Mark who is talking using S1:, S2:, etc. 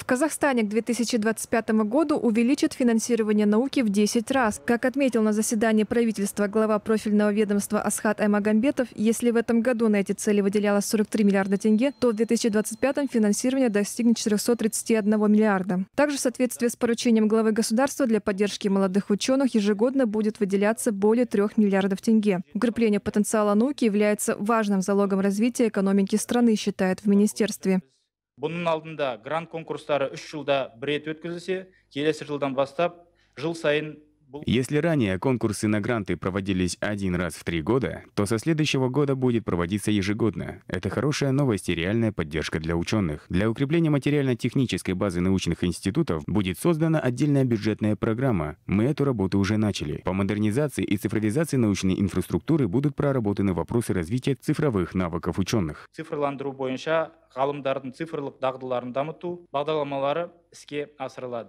S1: В Казахстане к 2025 году увеличат финансирование науки в 10 раз. Как отметил на заседании правительства глава профильного ведомства Асхат Аймагамбетов, если в этом году на эти цели выделялось 43 миллиарда тенге, то в 2025 финансирование достигнет 431 миллиарда. Также в соответствии с поручением главы государства для поддержки молодых ученых ежегодно будет выделяться более 3 миллиардов тенге. Укрепление потенциала науки является важным залогом развития экономики страны, считает в министерстве.
S2: Бұның алдында грант конкурстары үш жылда бір рет өткізілсе келесі жылдан бастап жыл сайын
S3: Если ранее конкурсы на гранты проводились один раз в три года, то со следующего года будет проводиться ежегодно. Это хорошая новость и реальная поддержка для ученых. Для укрепления материально-технической базы научных институтов будет создана отдельная бюджетная программа. Мы эту работу уже начали. По модернизации и цифровизации научной инфраструктуры будут проработаны вопросы развития цифровых навыков ученых.
S2: цифрландыру бойынша ғалымдардың цифрлық дағдыларын дамыту бағдарламалары іске асырылады